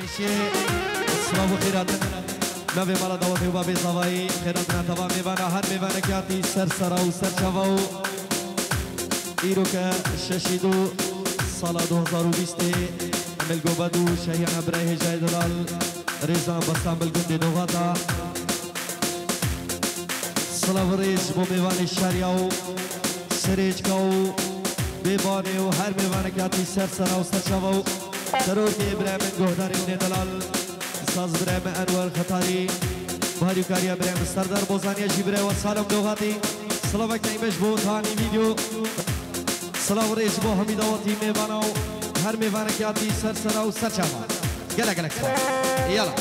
پیشی اسلام و خیرات نوی مالا و بابی زوایی خیرات نه تمام میوانه هر آتی سر سرا و سر چوا و ایرو که ششیدو سال 2020 عمل گوبدو شهیان ابره جای دلال رزا بستان بلگند نواتا سلاو ریز شریا و و هر میوانه که آتی سر سرا و سر چوا و سرور که ابراهیم گهداری دلال ساز برای انوار خطاری باری کاریا برای سردار بوزانی جیبره و سالم دوغاتی. سلام کنیمش بو تانی ویدیو. سلام ریش بو حمید آواتی میوانا و هر میوانه که آتی سر سرا و سر چاوا گله گله. یالا.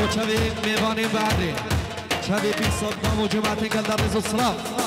سلام بو چوی میوانی بعدی چوی بی صدام و جماعت گل در رزو سلام. هري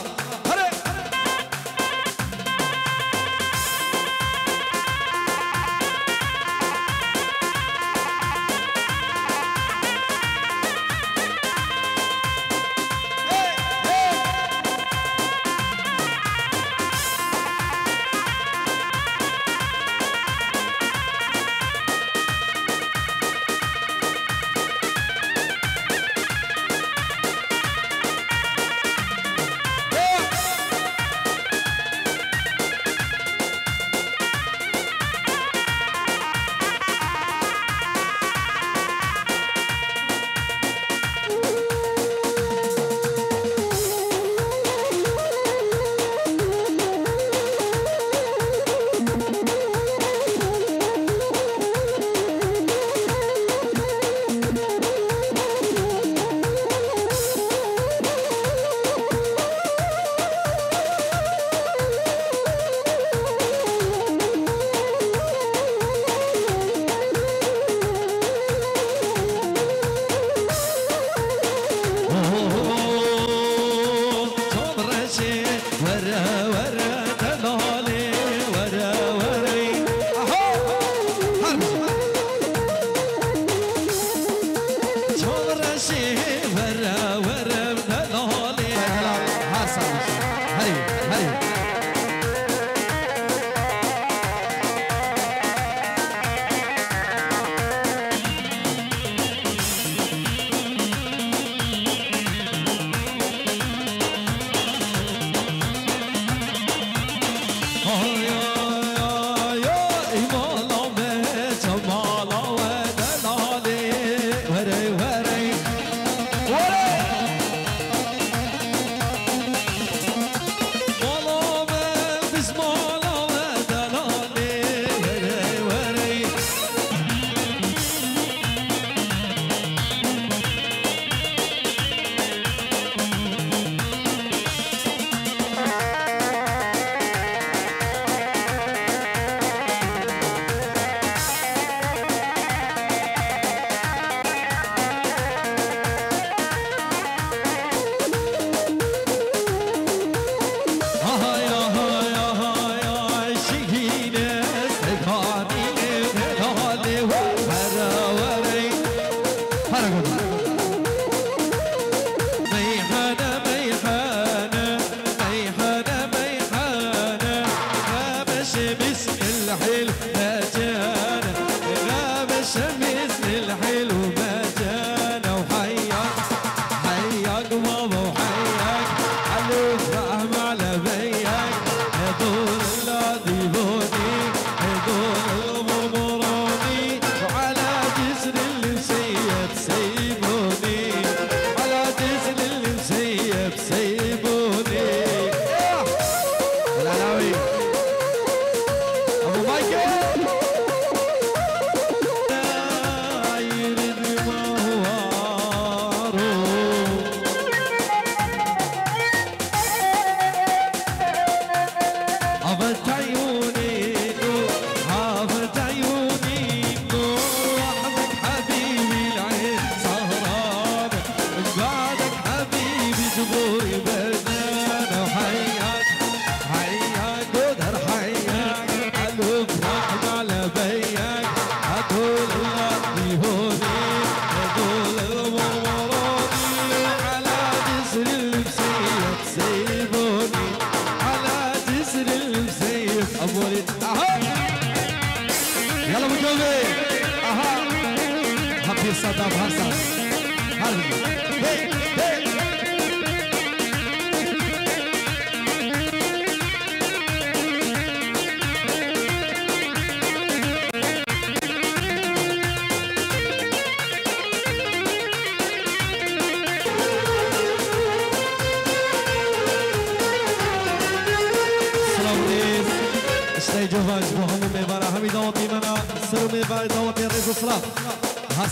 বইব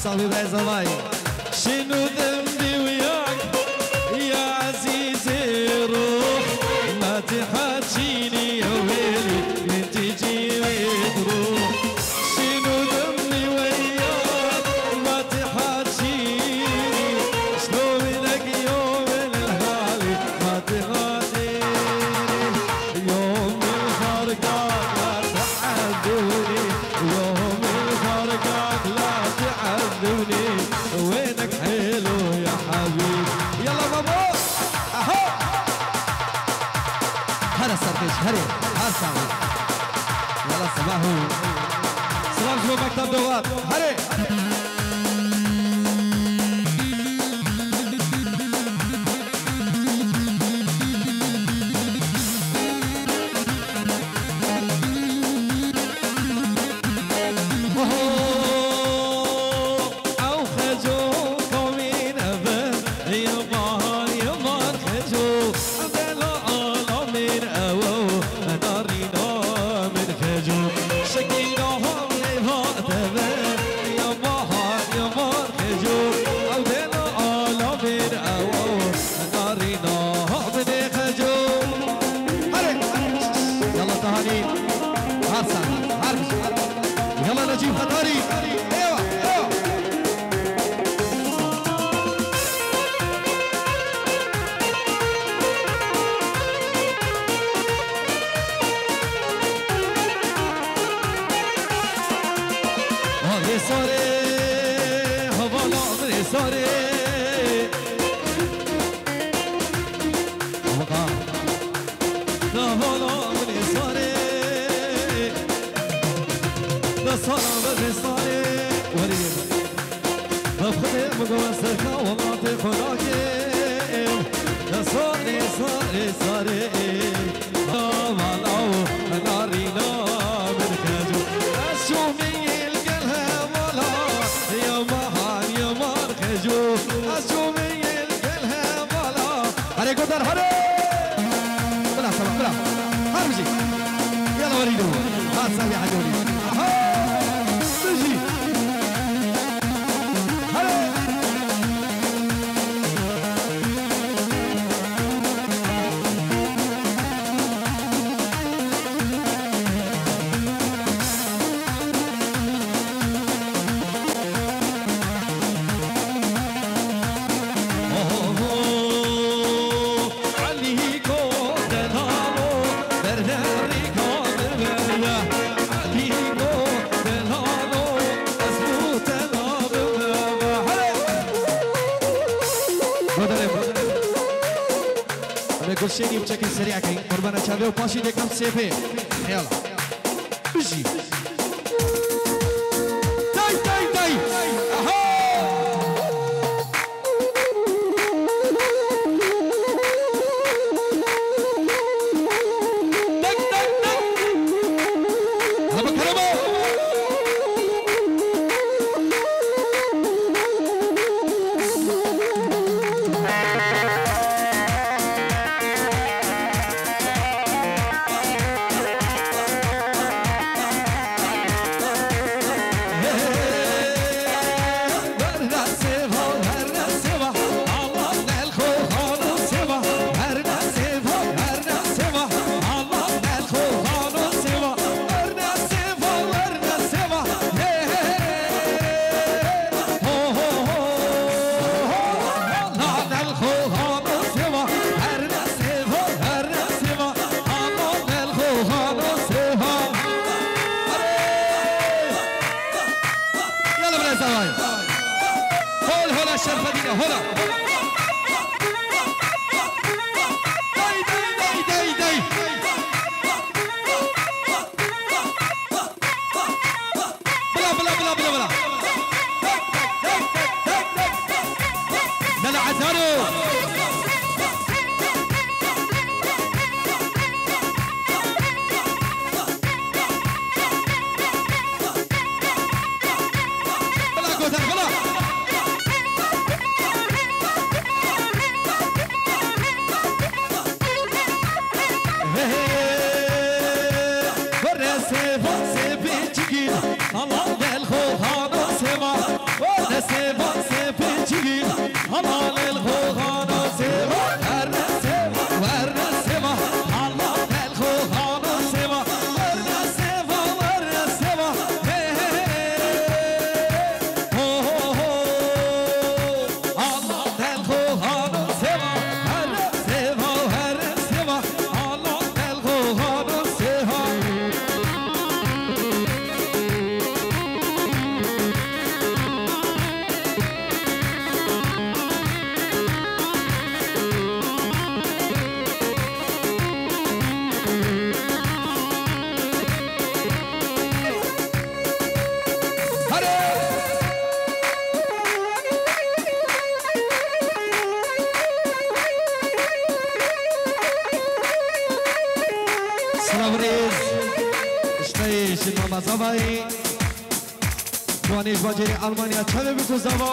să-l iubesc, vai Și nu te هر ساره حوالا غری ساره. پاشی دکم سیپه یالا بجی دای roda, roda. مدينة ألمانيا تحلو بكم زعما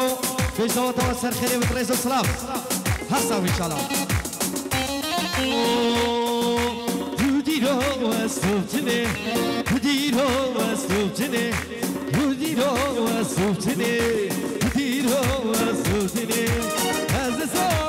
و توسر خيري وتريزو سلام هصاو إن شاء الله بودی رو از دوبتنه بودی از از از از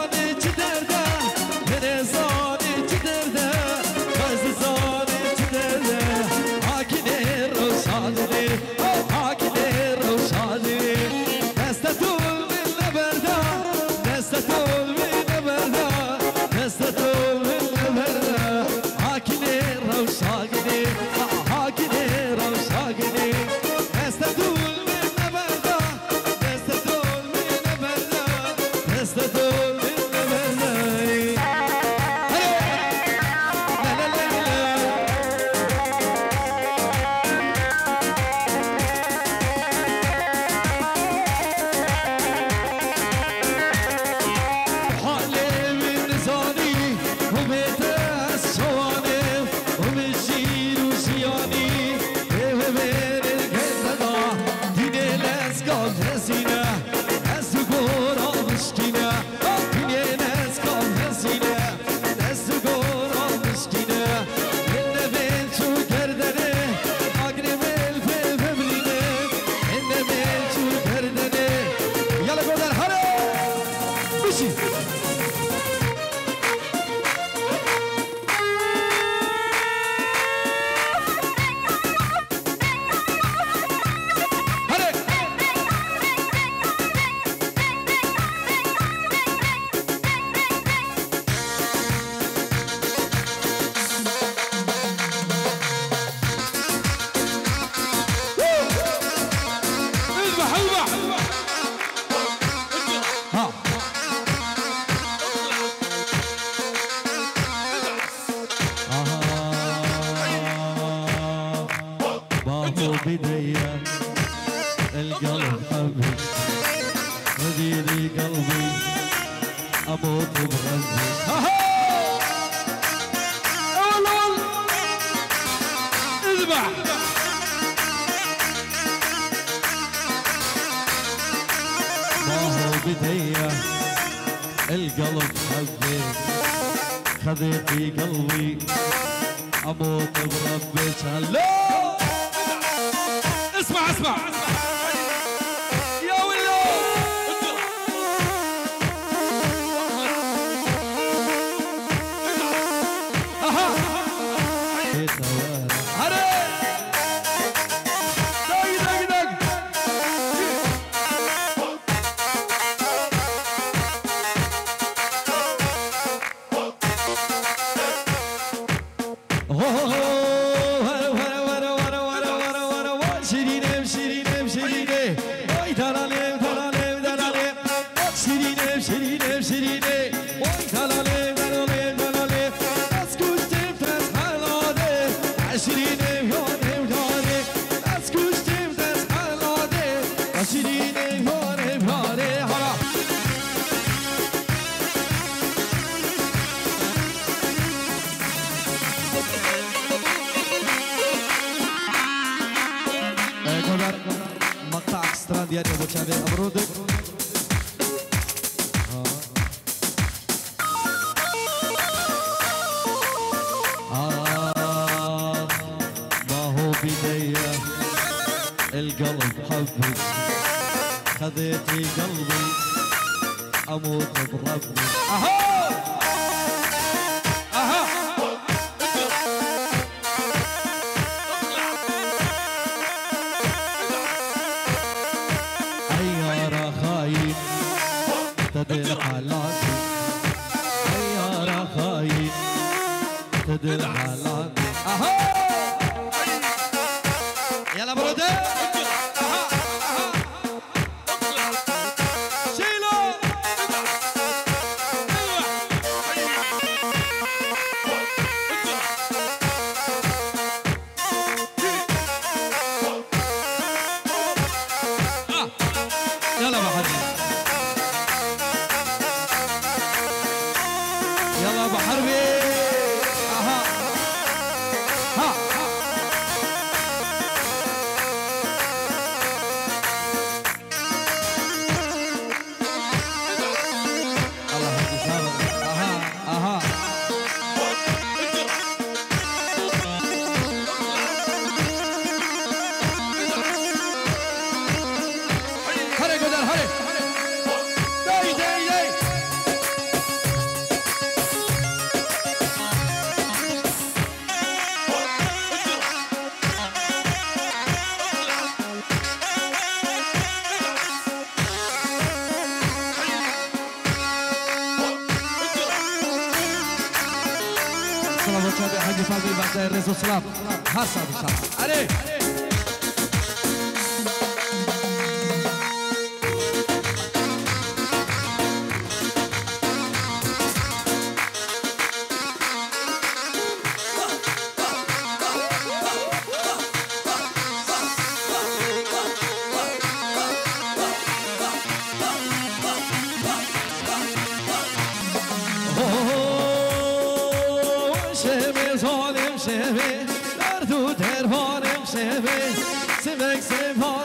se va.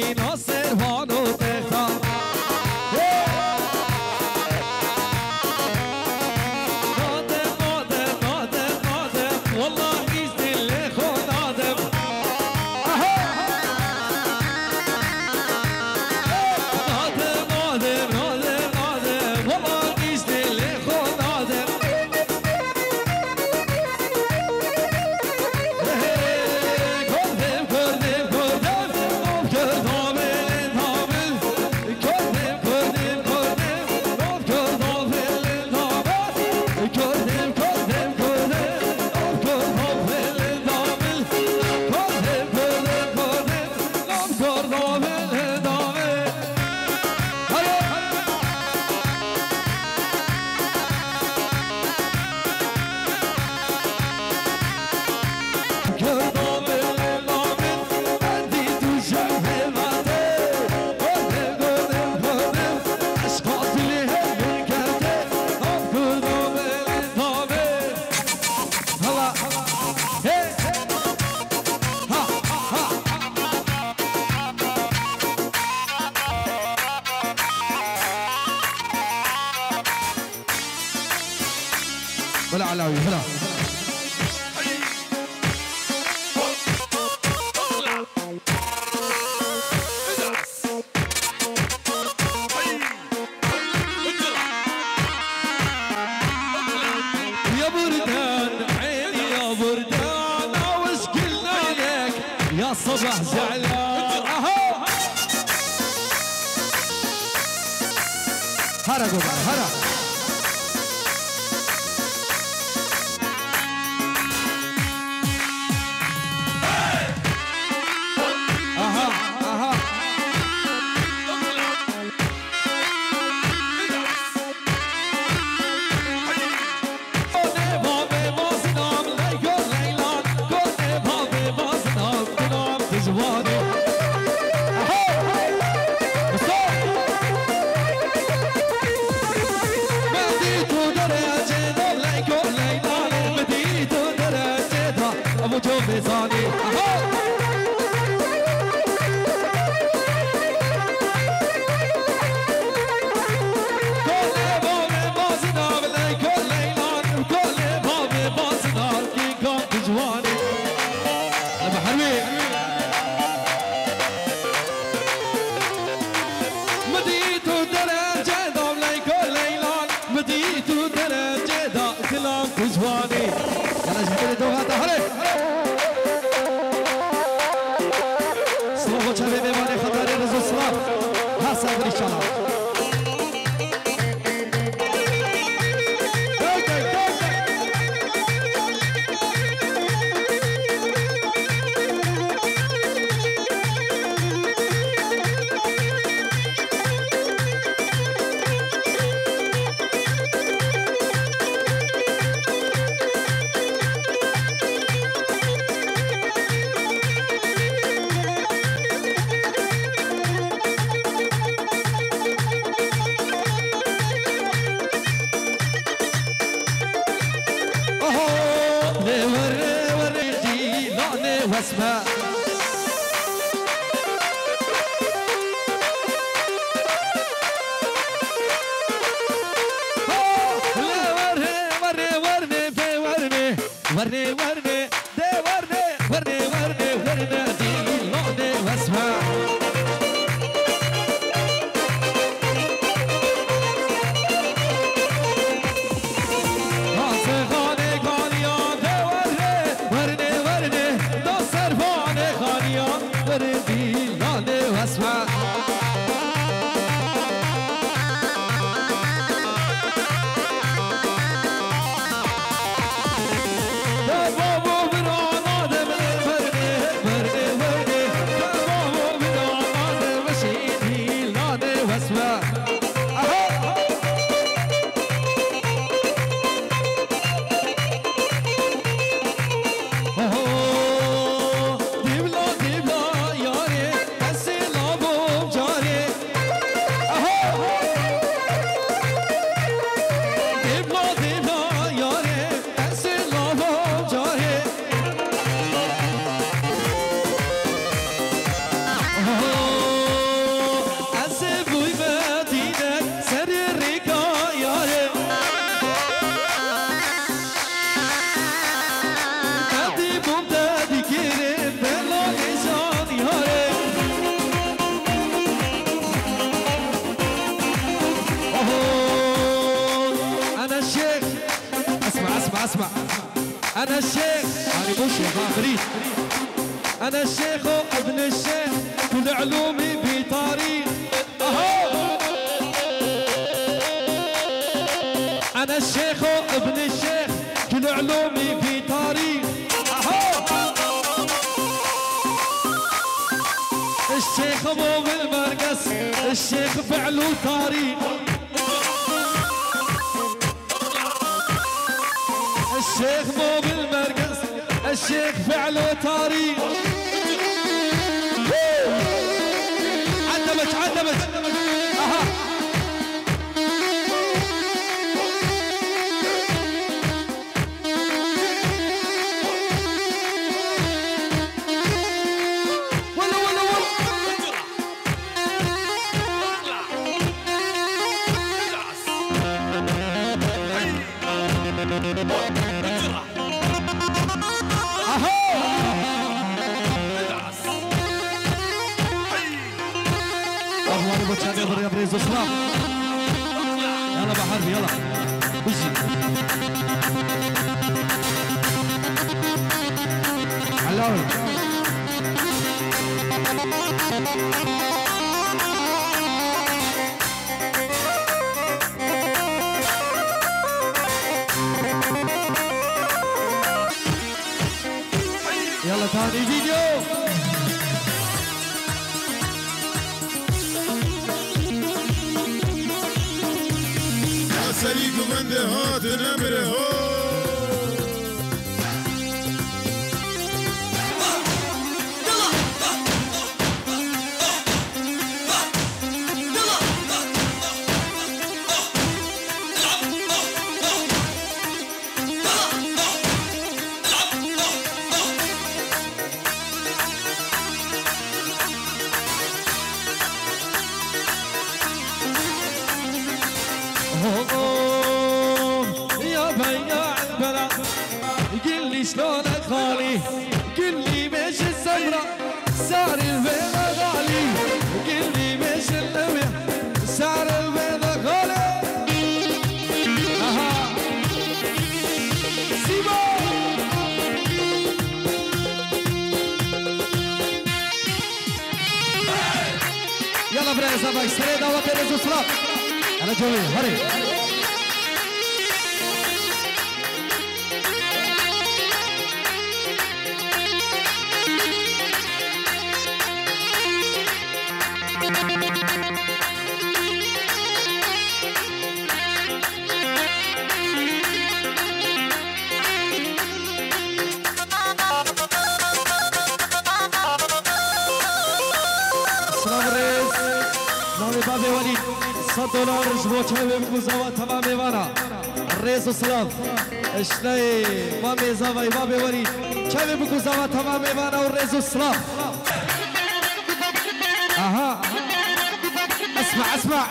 camino الشيخ ابو بالمرقص الشيخ فعله طاري الشيخ ابو بالمرقص الشيخ فعله طاري was love. ਸਰੀ ਗਵੰਦ ਹੱਥ ਨਾ ਮੇਰੇ ਹੋ دولار جبوت هاوي مخوزاوا تمام بارا الرئيس وصلاف اشتاي بابي زافاي بابي وريد هاوي مخوزاوا تمام بارا والرئيس وصلاف آها. اسمع اسمع.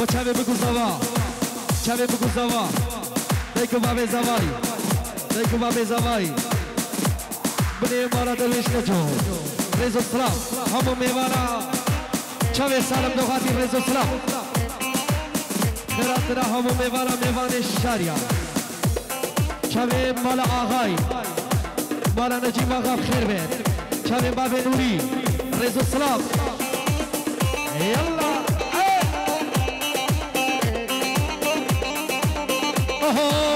با چاوه بگو زوا چاوه بگو زوا دیکو بابه زوایی دیکو بابه زوایی بنی مارا دلش نجو رزو سلام همو میوانا چاوه سالم دوغاتی رزو سلام ترا ترا همو میوانا میوان شاریا چاوه مال آغای مال نجیب آقا خیر بید چاوه بابه نوری رزو سلام اش با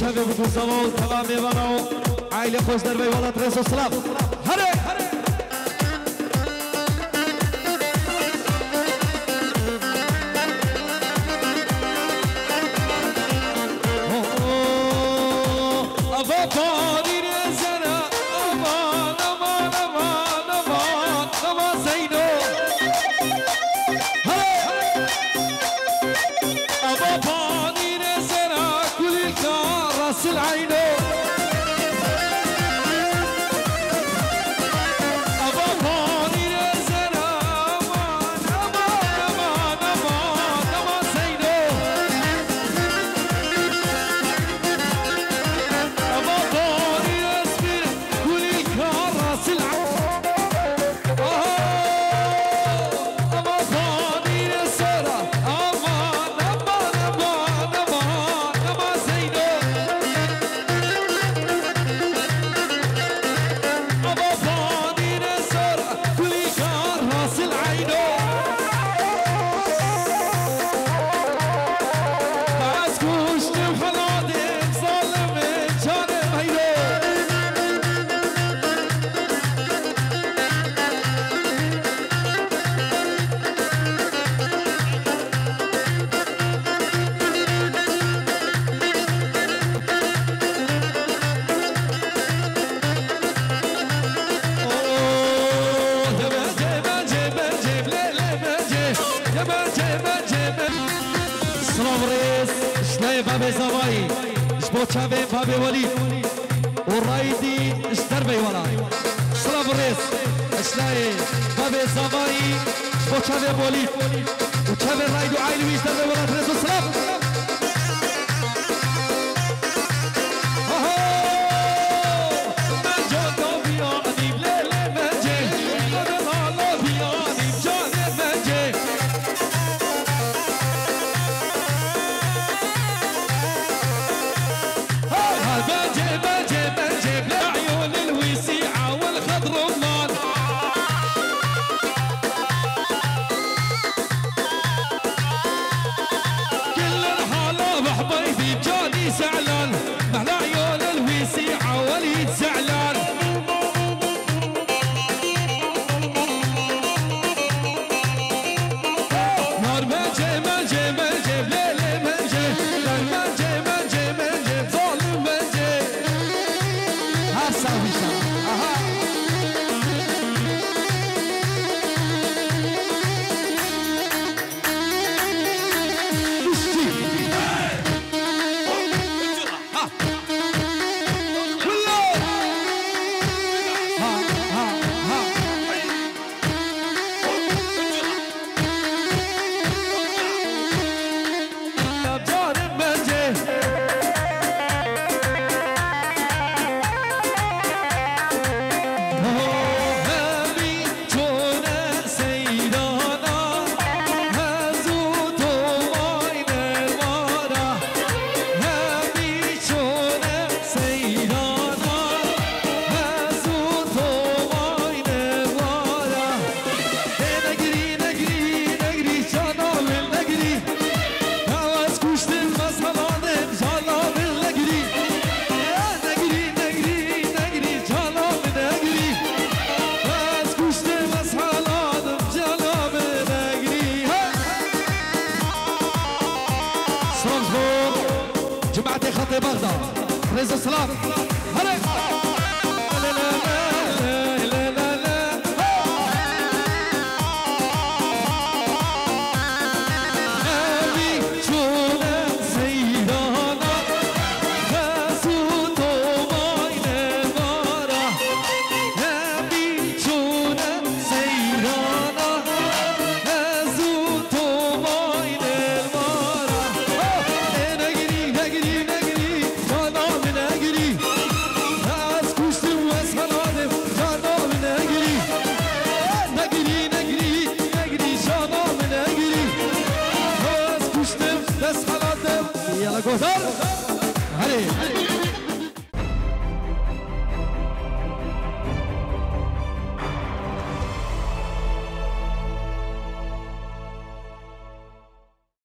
چه بگو زمان تمام میوانو. عائله خوش در وی ولات رسول سلام رضا